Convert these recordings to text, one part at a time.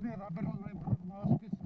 habe ja Rapper und Maske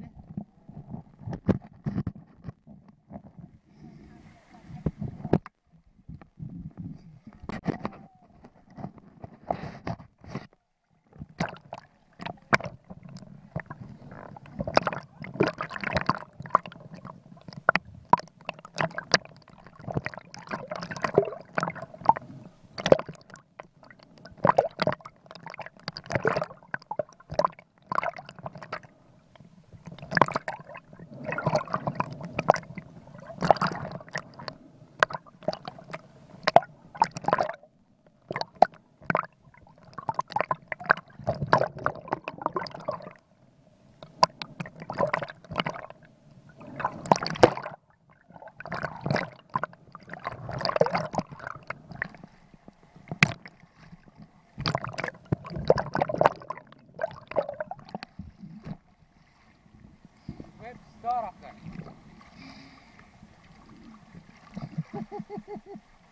شارك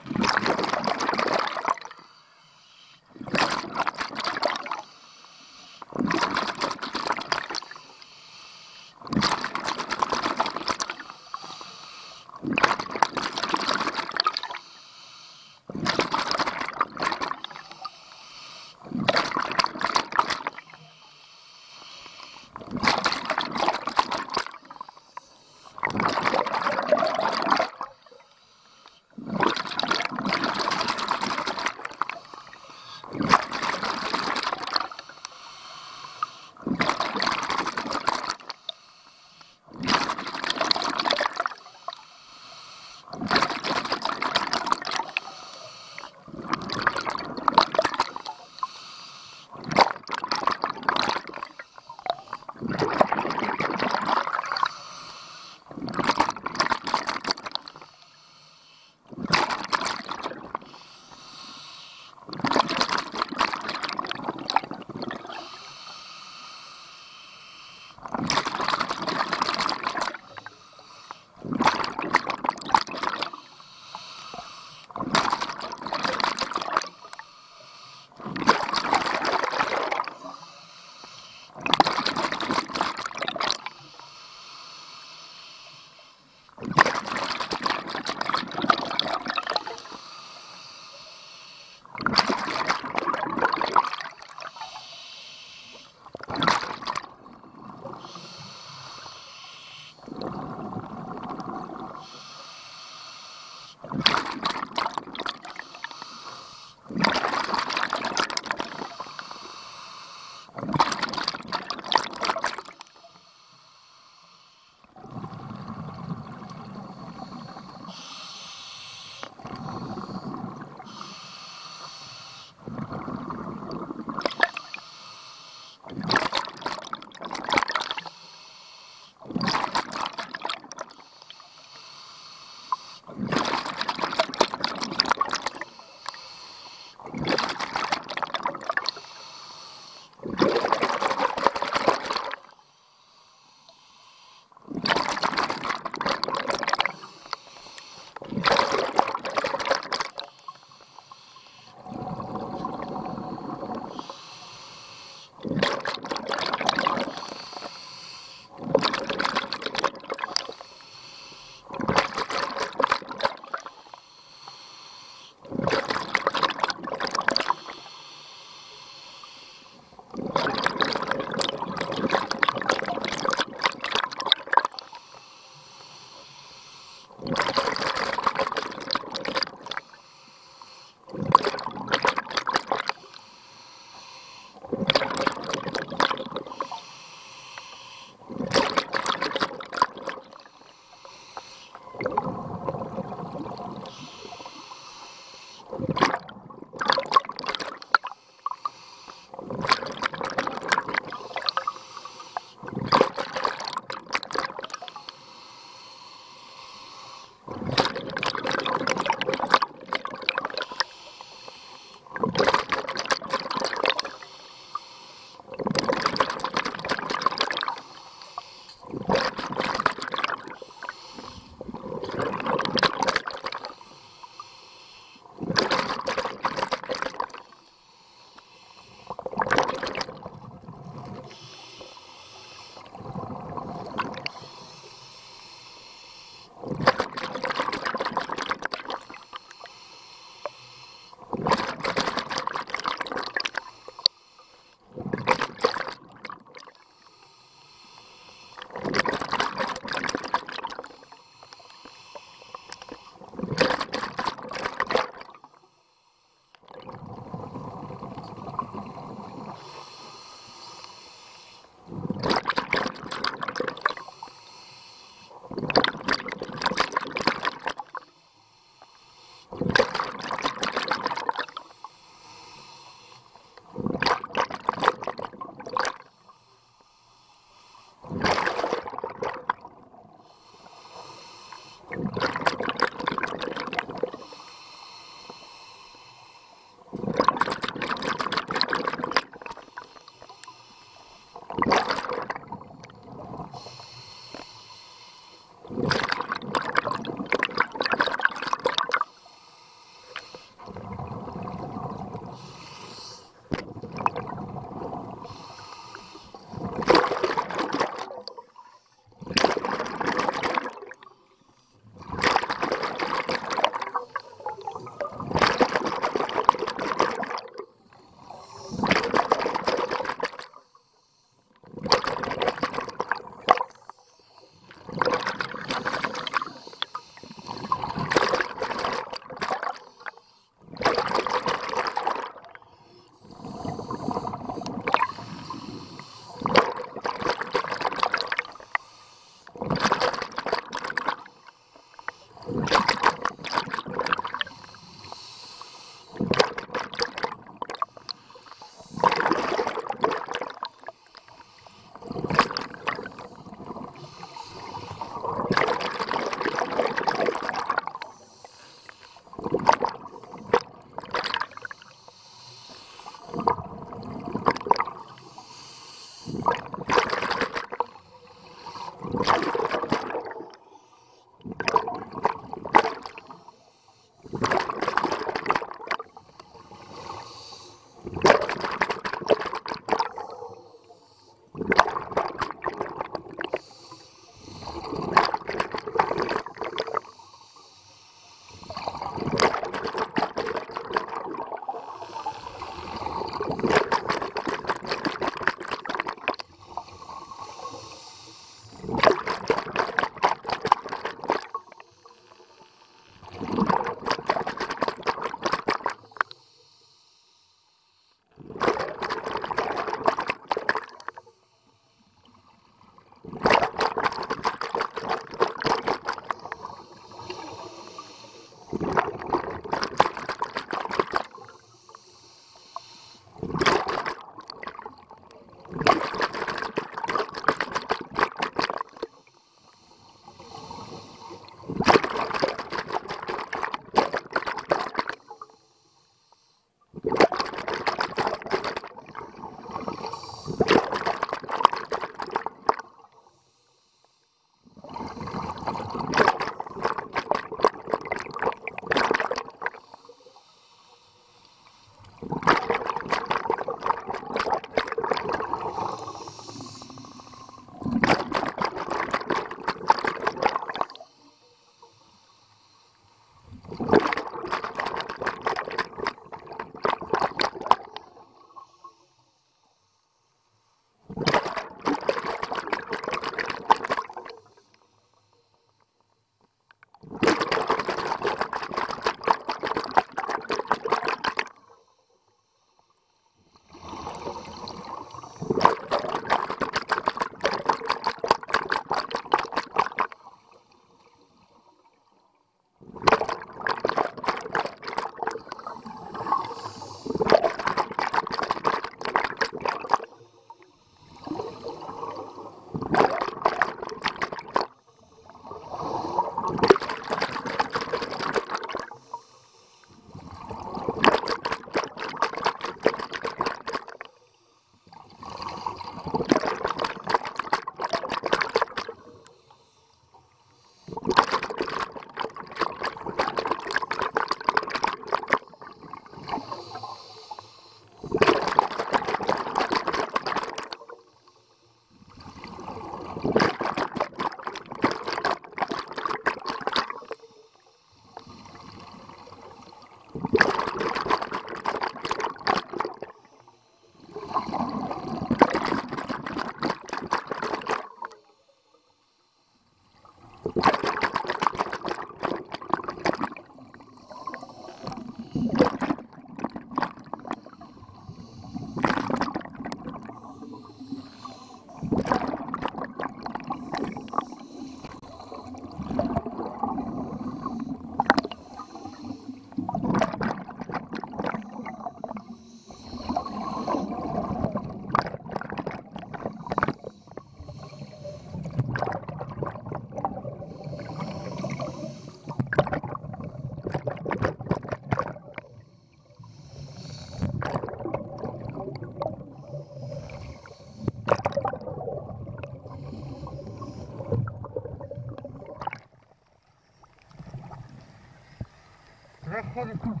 Left heavy two.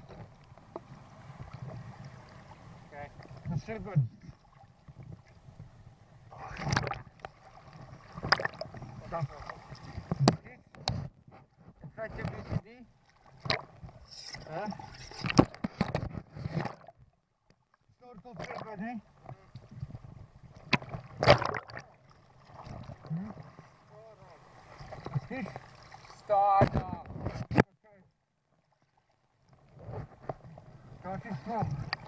Okay. That's still good. Stop. Effective BCD. Huh? Historical trigger, eh? Dat is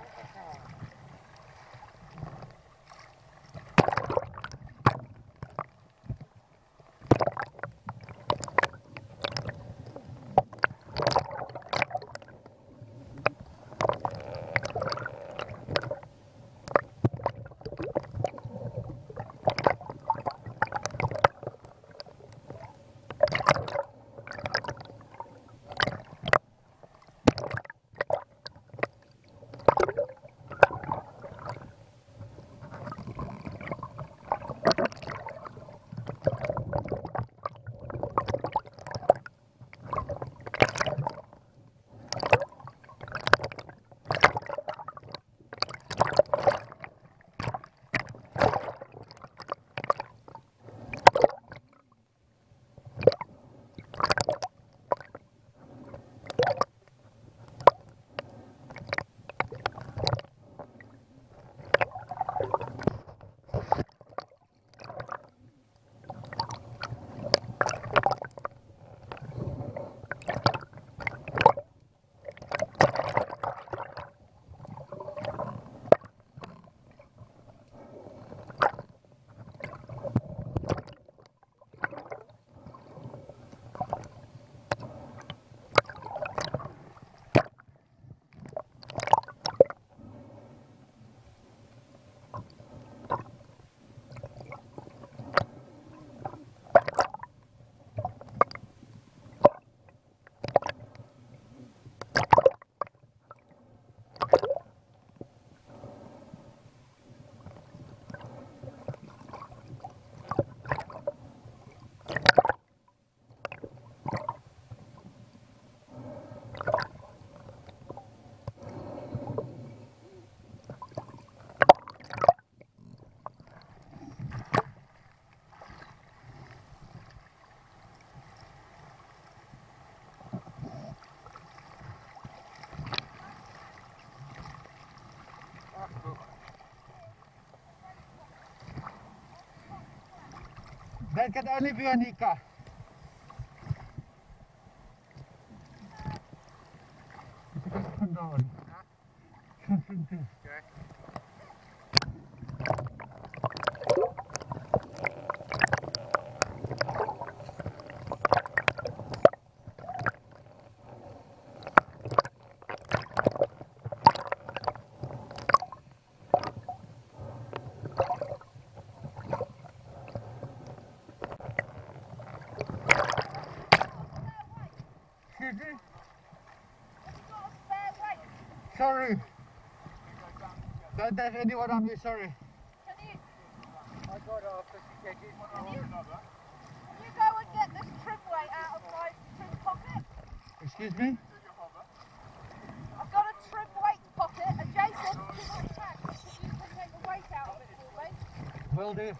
kata ni biar ya, nikah. Have anyone on me, sorry. I got off the ticket. You go and get this trim weight out of my trim pocket. Excuse me? I've got a trim weight pocket adjacent to my pack. You can take the weight out of it for me. Will do.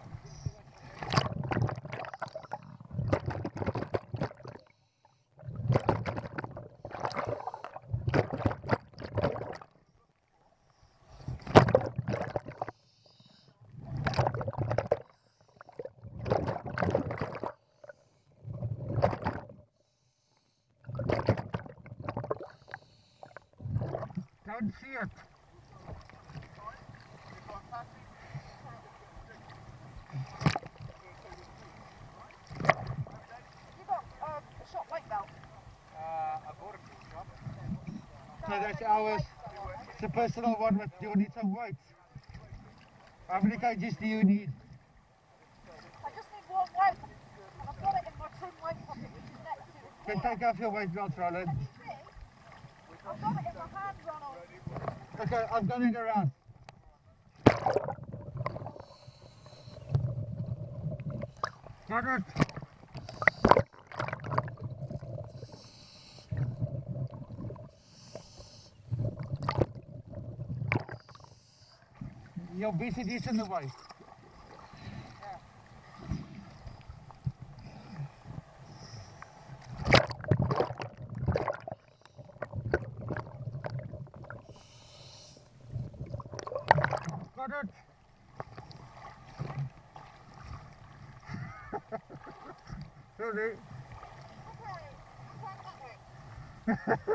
Don't see it. You got um, a shot weight belt. Uh, I bought a few shop. That's ours. It's a personal one, but you need some weights. How many kgs do you need? I just need one weight. I've got it in my trim weight pocket, which is next to it. Can take off your weight belt, Roland. I've got it in my hand, Ronald. Okay, I'm going around. Got it. Your is in the way. Got. Sorry.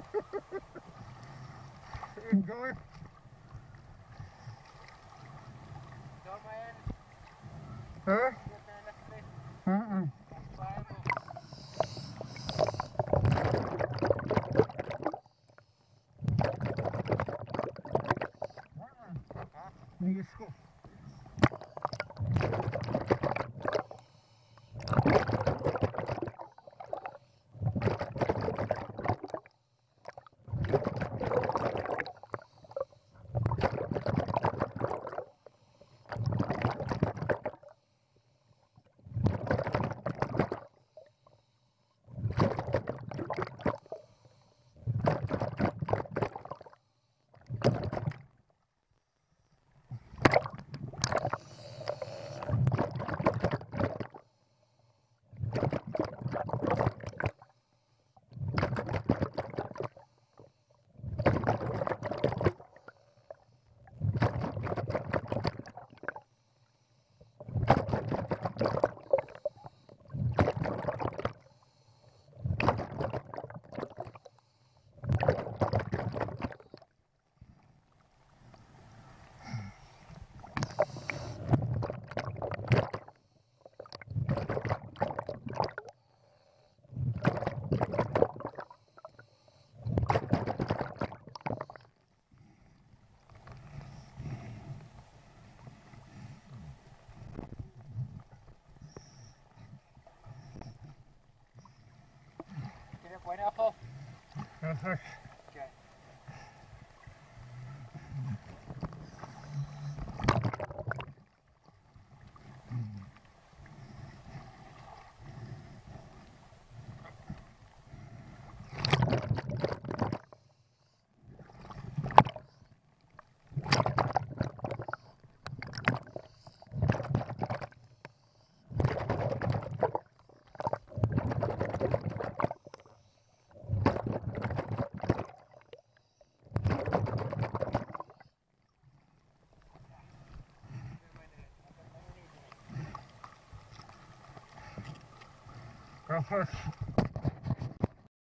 Perfect. Okay. Perfect.